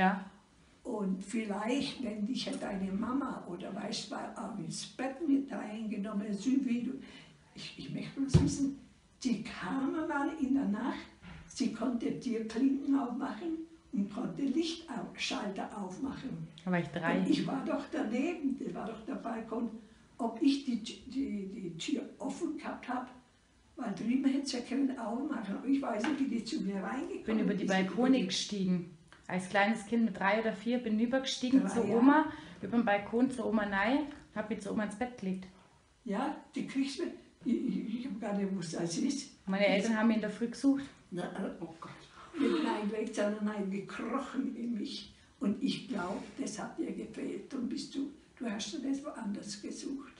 Ja. Und vielleicht, wenn dich ja deine Mama oder weißt mal auch ins Bett mit reingenommen, wie du, ich, ich möchte bloß wissen, die kam mal in der Nacht, sie konnte dir Klinken aufmachen und konnte Lichtschalter aufmachen. Da war ich drei. Und ich war doch daneben, das war doch der Balkon, ob ich die, die, die Tür offen gehabt habe, weil drüben hätte es ja keinen aufmachen. Aber ich weiß nicht, wie die zu mir reingekommen Ich bin über die. Balkone gestiegen. Als kleines Kind mit drei oder vier bin übergestiegen Drei zu Jahre. Oma, über den Balkon zu Oma Nei, hab mich zu Oma ins Bett gelegt. Ja, die kriegst du. Ich, ich, ich habe gar nicht gewusst, was es ist. Meine Eltern haben mich in der Früh gesucht. Na, oh Gott. Mit hineingelegt, sondern eingekrochen in mich. Und ich glaube, das hat dir gefehlt. Und bist du, du hast dir das woanders gesucht.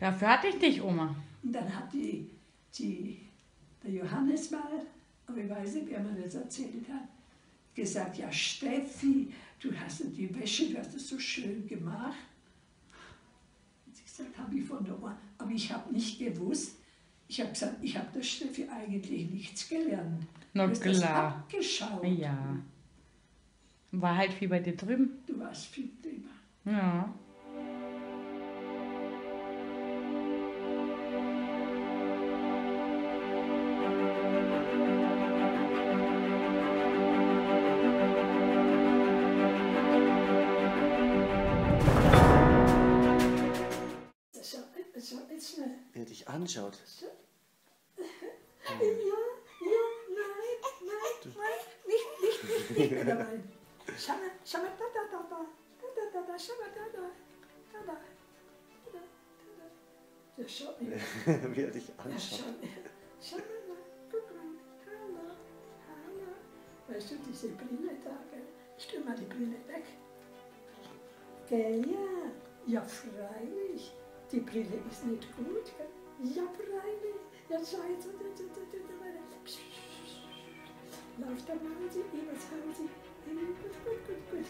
Dafür hatte ich dich, Oma. Und dann hat die, die, der Johannes mal, aber ich weiß nicht, wer mir das erzählt hat, gesagt, ja Steffi, du hast die Wäsche, du hast es so schön gemacht. Und sie gesagt, habe ich von der Oma. Aber ich habe nicht gewusst, ich habe gesagt, ich habe der Steffi eigentlich nichts gelernt. Na Du hast abgeschaut. Ja. War halt wie bei dir drüben. Du warst viel drüber. Ja. angeschaut. Ja, ja, nein, nein, nein, nicht, nicht, nicht dabei. Schau mal, schau mal, da, da, da, da, da, da, da, schau mal, da, da, da, da, da, da. da, schau mal. Wie er dich anschaut. Ja, schau mal, guck mal, da, da, Weißt du, diese Brille da, gell? Stell mal die Brille weg. Gell, ja, ja, freilich. Die Brille ist nicht gut, gell? Ja, freilich. Ja, schau jetzt. Lauf der Mausi, übers Hausi. Gut, gut, gut, gut.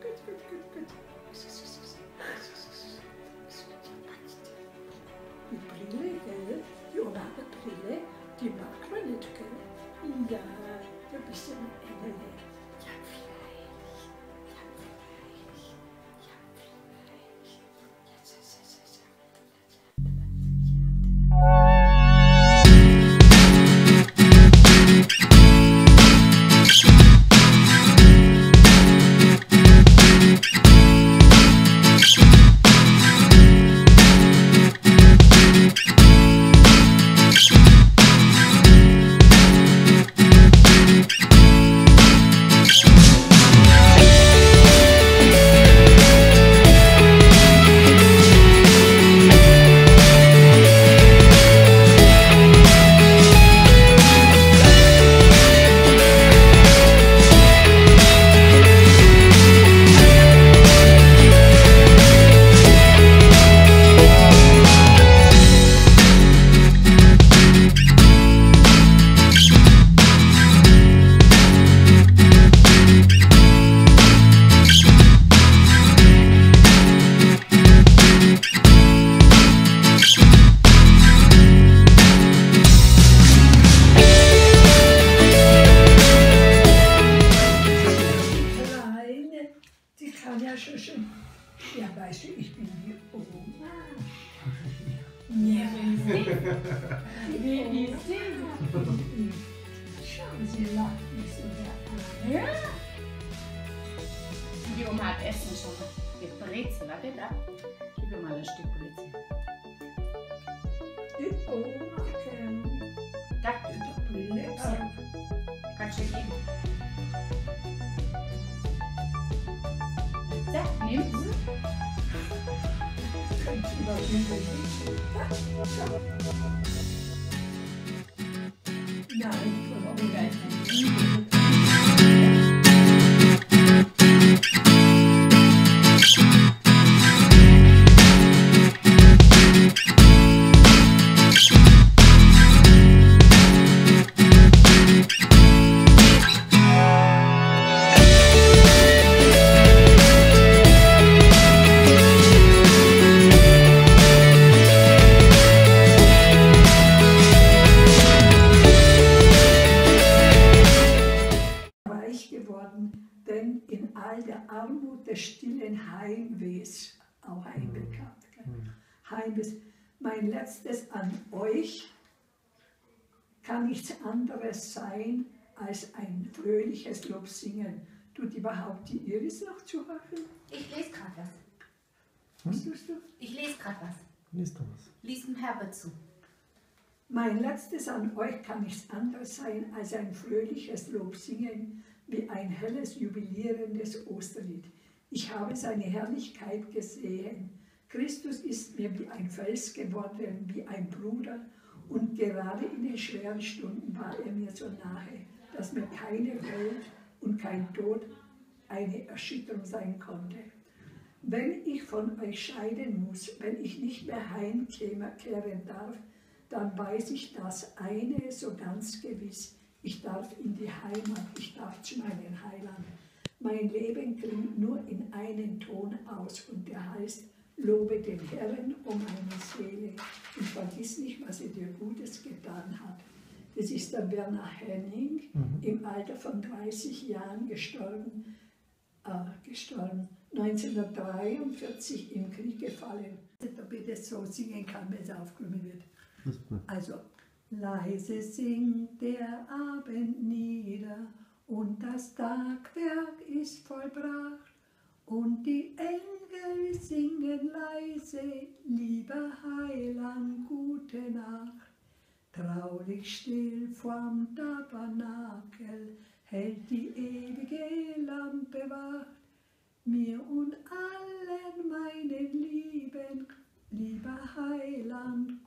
Gut, gut, gut, gut. Die Brille, gell? Die ovale Brille, die mag man nicht, gell? Ja, du bist ja ein Engel. Die kann ja schon schon. Ja, weißt du, ich bin die Oma. Ja, Wie ist sie? schau, sie lacht mich so. Ja. Die Oma hat Essen schon. Mit Brezel, warte da. Gib mir mal ein Stück Brezel. Die Oma Yes. haben, denn in all der Armut des stillen Heimwehs, auch mhm. ein mhm. Heimwehs, mein letztes an euch kann nichts anderes sein als ein fröhliches Lob singen. Tut überhaupt die Iris noch zu hören? Ich lese gerade was. Hm? Was tust du? Ich lese gerade was. Liest du was? Lies dem Herbert zu. Mein letztes an euch kann nichts anderes sein als ein fröhliches Lob singen, wie ein helles, jubilierendes Osterlied. Ich habe seine Herrlichkeit gesehen. Christus ist mir wie ein Fels geworden, wie ein Bruder, und gerade in den schweren Stunden war er mir so nahe, dass mir keine Welt und kein Tod eine Erschütterung sein konnte. Wenn ich von euch scheiden muss, wenn ich nicht mehr heimkehren darf, dann weiß ich das eine so ganz gewiss. Ich darf in die Heimat, ich darf zu meinem Heiland. Mein Leben klingt nur in einen Ton aus und der heißt, lobe den Herrn um meine Seele und vergiss nicht, was er dir Gutes getan hat. Das ist der Werner Henning, Mhm. im Alter von 30 Jahren gestorben, äh, gestorben 1943 im Krieg gefallen. Damit es so singen kann, wenn es aufgenommen wird. Das. Also, leise singt der Abend nieder und das Tagwerk ist vollbracht und die Engel singen leise, lieber Heiland, gute Nacht. Traulich still vorm Tabernakel hält die ewige Lampe wacht. Mir und allen meinen Lieben, lieber Heiland.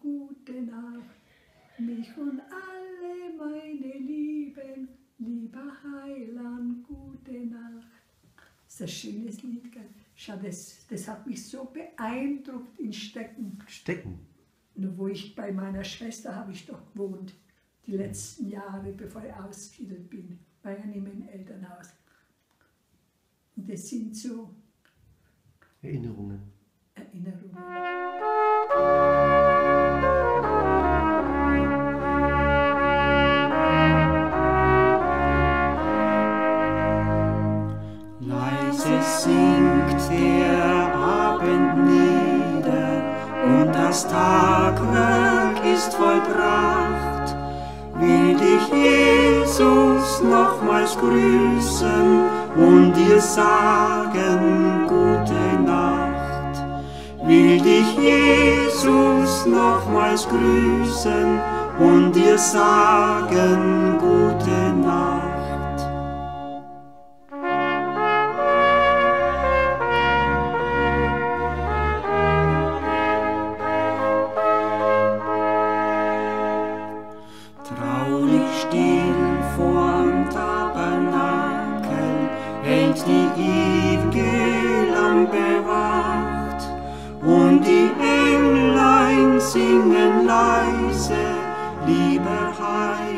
Mich und alle meine Lieben, lieber Heiland, gute Nacht. Das ist ein schönes Lied, gell? Schau, das, das hat mich so beeindruckt in Stecken. Stecken. Nur wo ich bei meiner Schwester habe ich doch gewohnt, die letzten Jahre, bevor ich ausgeschieden bin, bei einem im Elternhaus. Und das sind so Erinnerungen. Erinnerungen. Singt der Abend nieder und das Tagwerk ist vollbracht. Will dich Jesus nochmals grüßen und dir sagen gute Nacht. Will dich Jesus nochmals grüßen und dir sagen gute Nacht. Singen leise, lieber gute